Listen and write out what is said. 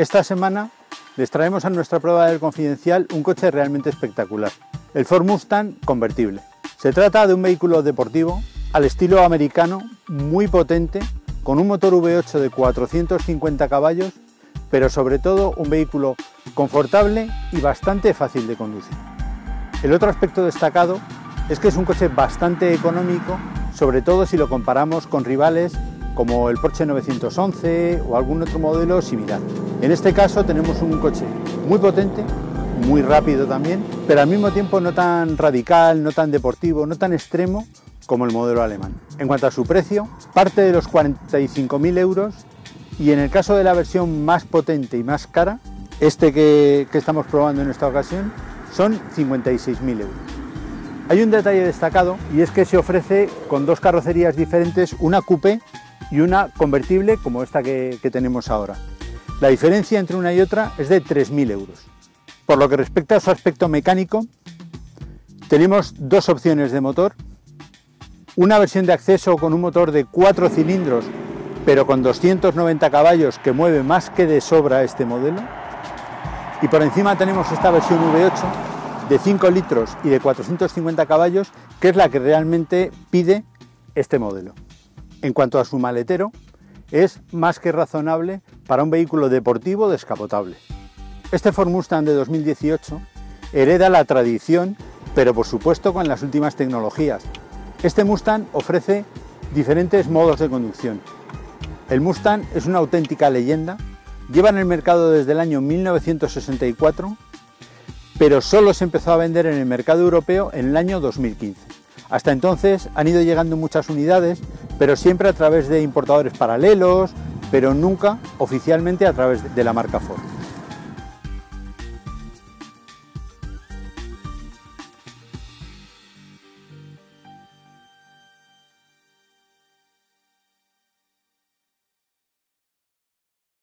Esta semana les traemos a nuestra prueba del confidencial un coche realmente espectacular, el Ford Mustang convertible. Se trata de un vehículo deportivo al estilo americano, muy potente, con un motor V8 de 450 caballos, pero sobre todo un vehículo confortable y bastante fácil de conducir. El otro aspecto destacado es que es un coche bastante económico, sobre todo si lo comparamos con rivales como el Porsche 911 o algún otro modelo similar. En este caso tenemos un coche muy potente, muy rápido también, pero al mismo tiempo no tan radical, no tan deportivo, no tan extremo como el modelo alemán. En cuanto a su precio, parte de los 45.000 euros y en el caso de la versión más potente y más cara, este que, estamos probando en esta ocasión, son 56.000 euros. Hay un detalle destacado y es que se ofrece con dos carrocerías diferentes, una coupé y una convertible como esta que, tenemos ahora. La diferencia entre una y otra es de 3.000 euros. Por lo que respecta a su aspecto mecánico, tenemos dos opciones de motor. Una versión de acceso con un motor de 4 cilindros, pero con 290 caballos que mueve más que de sobra este modelo. Y por encima tenemos esta versión V8 de 5 litros y de 450 caballos, que es la que realmente pide este modelo. En cuanto a su maletero, es más que razonable para un vehículo deportivo descapotable. Este Ford Mustang de 2018 hereda la tradición, pero por supuesto con las últimas tecnologías. Este Mustang ofrece diferentes modos de conducción. El Mustang es una auténtica leyenda Lleva en el mercado desde el año 1964, pero solo se empezó a vender en el mercado europeo en el año 2015. Hasta entonces han ido llegando muchas unidades, pero siempre a través de importadores paralelos, pero nunca oficialmente a través de la marca Ford.